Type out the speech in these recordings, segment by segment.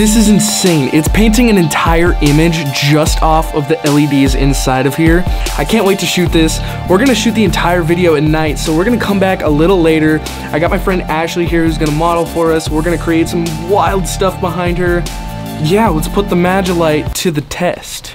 This is insane. It's painting an entire image just off of the LEDs inside of here. I can't wait to shoot this. We're gonna shoot the entire video at night, so we're gonna come back a little later. I got my friend Ashley here who's gonna model for us. We're gonna create some wild stuff behind her. Yeah, let's put the Magilight to the test.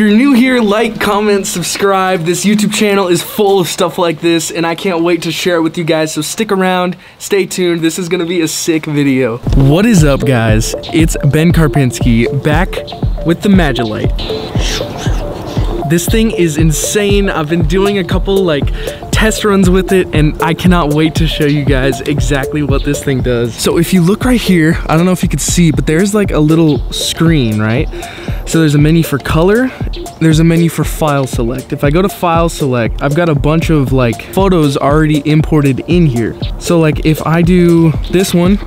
You're new here, like, comment, subscribe. This YouTube channel is full of stuff like this, and I can't wait to share it with you guys, so stick around, stay tuned. This is gonna be a sick video. What is up, guys? It's Ben Karpinski, back with the Magilight. This thing is insane. I've been doing a couple, like, test runs with it and I cannot wait to show you guys exactly what this thing does. So if you look right here, I don't know if you can see, but there's like a little screen, right? So there's a menu for color, there's a menu for file select. If I go to file select, I've got a bunch of like photos already imported in here. So like if I do this one,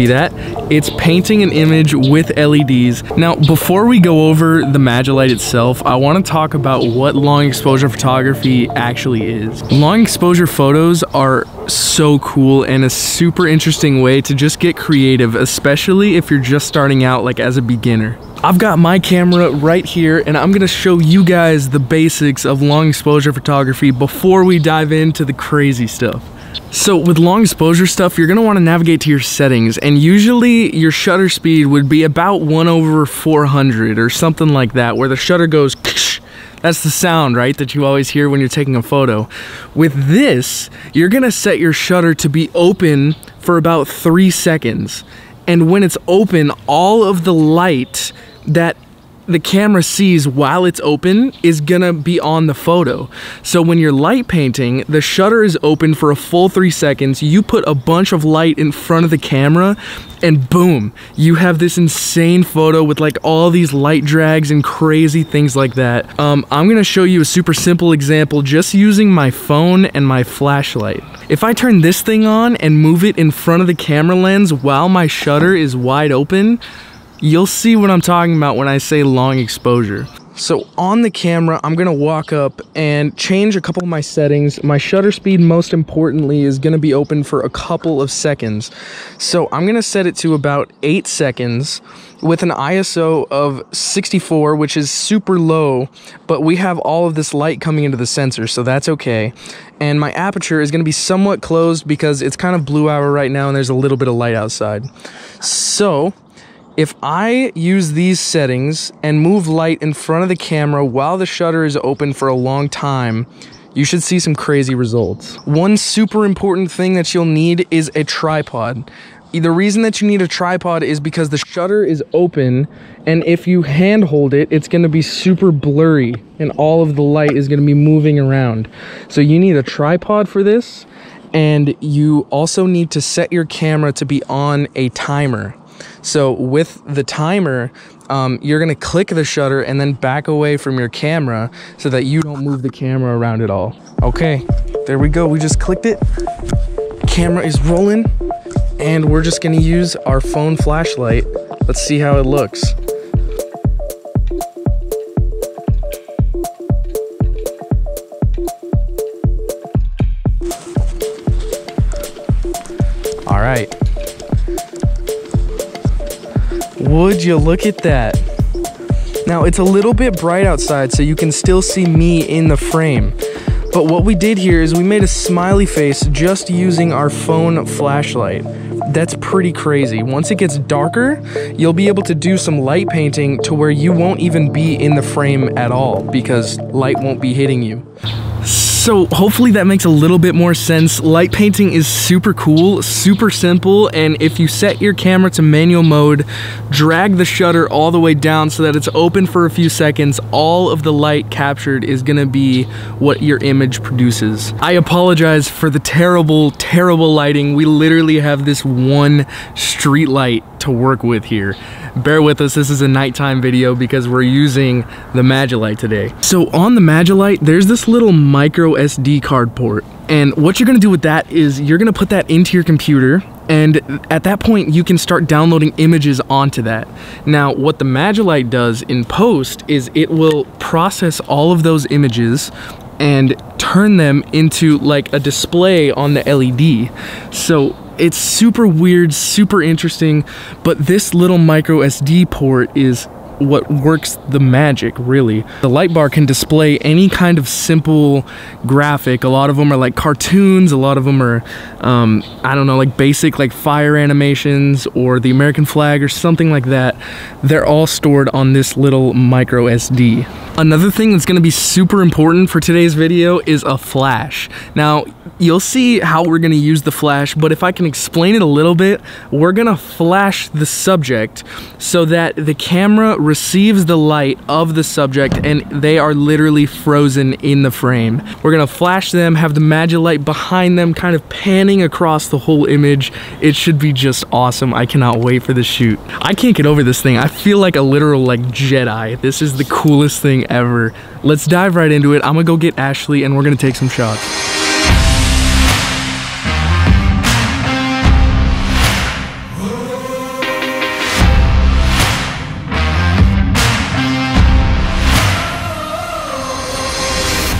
see that? It's painting an image with LEDs. Now, before we go over the Magilight itself, I wanna talk about what long exposure photography actually is. Long exposure photos are so cool and a super interesting way to just get creative, especially if you're just starting out like as a beginner. I've got my camera right here and I'm gonna show you guys the basics of long exposure photography before we dive into the crazy stuff. So with long exposure stuff, you're gonna wanna navigate to your settings and usually your shutter speed would be about one over 400 or something like that, where the shutter goes that's the sound, right, that you always hear when you're taking a photo. With this, you're gonna set your shutter to be open for about three seconds. And when it's open, all of the light that the camera sees while it's open is gonna be on the photo. So when you're light painting, the shutter is open for a full three seconds. You put a bunch of light in front of the camera and boom, you have this insane photo with like all these light drags and crazy things like that. Um, I'm gonna show you a super simple example just using my phone and my flashlight. If I turn this thing on and move it in front of the camera lens while my shutter is wide open, You'll see what I'm talking about when I say long exposure. So on the camera, I'm gonna walk up and change a couple of my settings. My shutter speed, most importantly, is gonna be open for a couple of seconds. So I'm gonna set it to about eight seconds with an ISO of 64, which is super low, but we have all of this light coming into the sensor, so that's okay. And my aperture is gonna be somewhat closed because it's kind of blue hour right now and there's a little bit of light outside. So if I use these settings and move light in front of the camera while the shutter is open for a long time, you should see some crazy results. One super important thing that you'll need is a tripod. The reason that you need a tripod is because the shutter is open and if you hand hold it, it's gonna be super blurry and all of the light is gonna be moving around. So you need a tripod for this and you also need to set your camera to be on a timer. So with the timer, um, you're gonna click the shutter and then back away from your camera so that you don't move the camera around at all. Okay, there we go. We just clicked it. Camera is rolling and we're just gonna use our phone flashlight. Let's see how it looks. All right. Would you look at that? Now it's a little bit bright outside so you can still see me in the frame. But what we did here is we made a smiley face just using our phone flashlight. That's pretty crazy. Once it gets darker, you'll be able to do some light painting to where you won't even be in the frame at all because light won't be hitting you. So hopefully that makes a little bit more sense. Light painting is super cool, super simple, and if you set your camera to manual mode, drag the shutter all the way down so that it's open for a few seconds, all of the light captured is gonna be what your image produces. I apologize for the terrible, terrible lighting. We literally have this one street light to work with here. Bear with us, this is a nighttime video because we're using the Magilight today. So on the Magilight, there's this little micro SD card port. And what you're gonna do with that is you're gonna put that into your computer And at that point, you can start downloading images onto that. Now, what the Magilight does in post is it will process all of those images and turn them into like a display on the LED. So it's super weird, super interesting, but this little micro SD port is what works the magic really. The light bar can display any kind of simple graphic. A lot of them are like cartoons a lot of them are um, i don't know like basic like fire animations or the american flag or something like that. They're all stored on this little micro sd another thing that's going to be super important for today's video is a flash. Now you'll see how we're going to use the flash but if i can explain it a little bit we're going to flash the subject so that the camera receives the light of the subject and they are literally frozen in the frame. We're gonna flash them, have the magic light behind them kind of panning across the whole image. It should be just awesome. I cannot wait for the shoot. I can't get over this thing. I feel like a literal like Jedi. This is the coolest thing ever. Let's dive right into it. I'm gonna go get Ashley and we're gonna take some shots.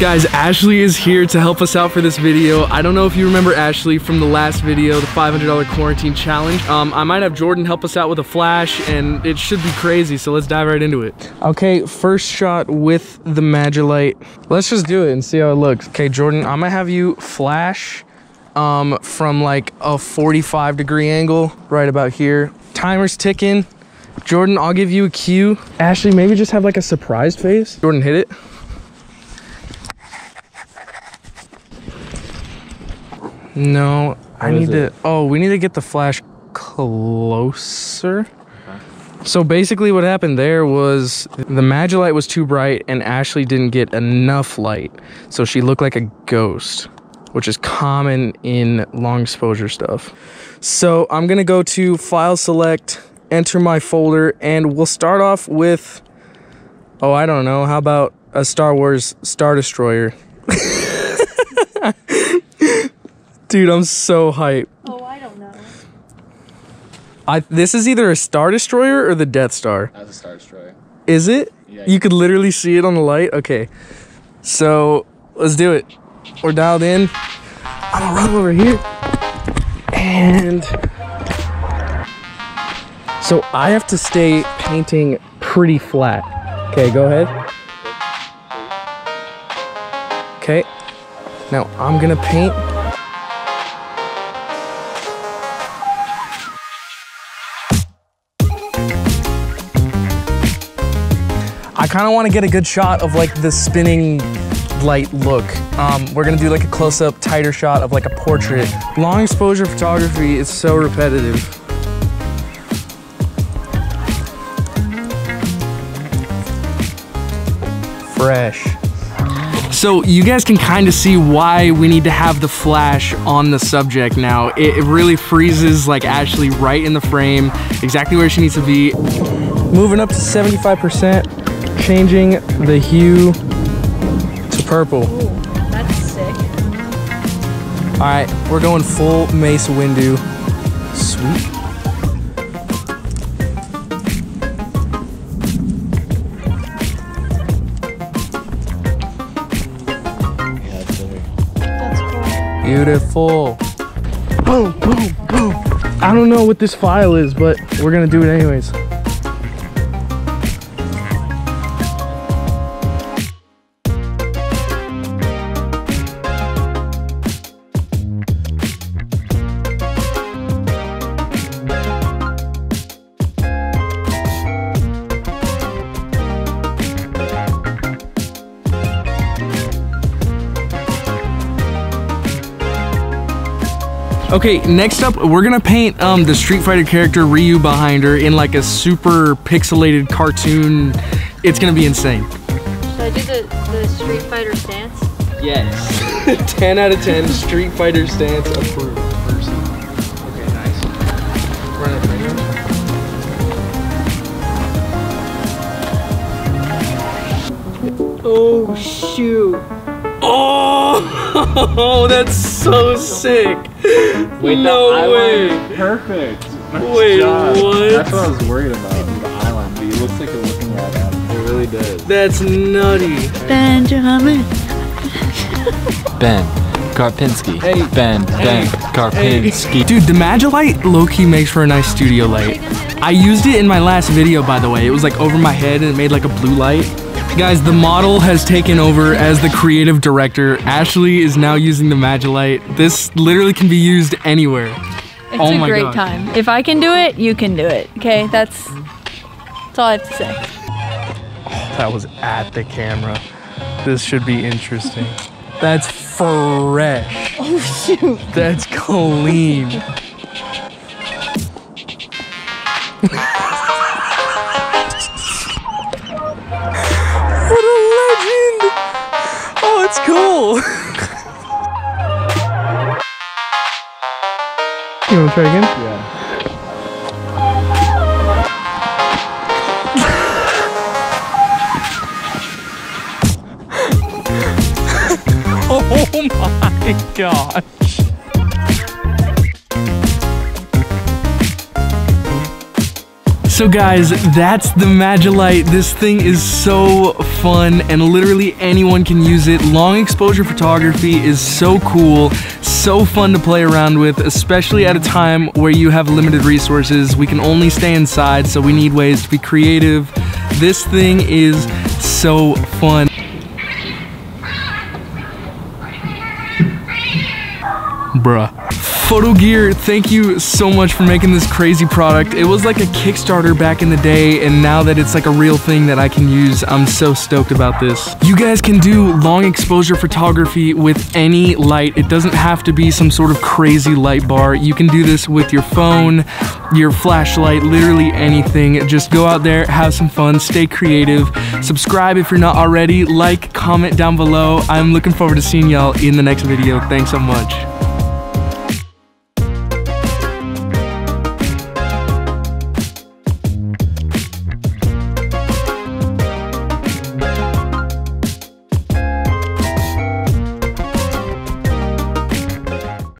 Guys, Ashley is here to help us out for this video. I don't know if you remember Ashley from the last video, the $500 quarantine challenge. Um, I might have Jordan help us out with a flash and it should be crazy, so let's dive right into it. Okay, first shot with the Magilight. Let's just do it and see how it looks. Okay, Jordan, I'm gonna have you flash um, from like a 45 degree angle right about here. Timer's ticking. Jordan, I'll give you a cue. Ashley, maybe just have like a surprised face. Jordan, hit it. No, I need to. Oh, we need to get the flash closer. So basically, what happened there was the Magilight was too bright, and Ashley didn't get enough light, so she looked like a ghost, which is common in long exposure stuff. So I'm gonna go to File Select, enter my folder, and we'll start off with. Oh, I don't know. How about a Star Wars Star Destroyer? Dude, I'm so hype. Oh, I don't know. I this is either a Star Destroyer or the Death Star. That's a Star Destroyer. Is it? Yeah. You could literally see it on the light? Okay. So, let's do it. We're dialed in. I'm gonna run over here. And... So, I have to stay painting pretty flat. Okay, go ahead. Okay. Now, I'm gonna paint I kind of want to get a good shot of like the spinning light look. Um, we're gonna do like a close-up, tighter shot of like a portrait. Long exposure photography is so repetitive. Fresh. So you guys can kind of see why we need to have the flash on the subject now. It, it really freezes like Ashley right in the frame, exactly where she needs to be. Moving up to 75% changing the hue to purple. Ooh, that's sick. All right, we're going full Mace Windu. Sweet. Yeah, that's better. That's cool. Beautiful. Boom, boom, boom. I don't know what this file is, but we're gonna do it anyways. Okay, next up, we're gonna paint um, the Street Fighter character Ryu behind her in like a super pixelated cartoon. It's gonna be insane. Should I do the, the Street Fighter stance? Yes. 10 out of 10, Street Fighter stance approved. Okay, nice. Run it right here. Oh, shoot. Oh, that's so sick. Wait, No the eyeliner way. Perfect. Nice Wait, job. what? That's what I was worried about. The eyeliner. But it looks like you're looking right at it. It really does. That's nutty. Benjamin. Ben Karpinski. Hey. Ben. Ben Karpinski. Dude, the Magilight low-key makes for a nice studio light. I used it in my last video, by the way. It was like over my head and it made like a blue light. Guys, the model has taken over as the creative director. Ashley is now using the Magilight. This literally can be used anywhere. It's Oh a my great God. time. If I can do it, you can do it. Okay, that's that's all I have to say. That was at the camera. This should be interesting. That's fresh. Oh shoot. That's clean. you wanna try again? Yeah. Oh my gosh. So guys, that's the Magilight. This thing is so fun and literally anyone can use it. Long exposure photography is so cool, so fun to play around with, especially at a time where you have limited resources. We can only stay inside, so we need ways to be creative. This thing is so fun. Bruh. Fotorgear, thank you so much for making this crazy product. It was like a Kickstarter back in the day, and now that it's like a real thing that I can use, I'm so stoked about this. You guys can do long exposure photography with any light. It doesn't have to be some sort of crazy light bar. You can do this with your phone, your flashlight, literally anything. Just go out there, have some fun, stay creative. Subscribe if you're not already. Like, comment down below. I'm looking forward to seeing y'all in the next video. Thanks so much.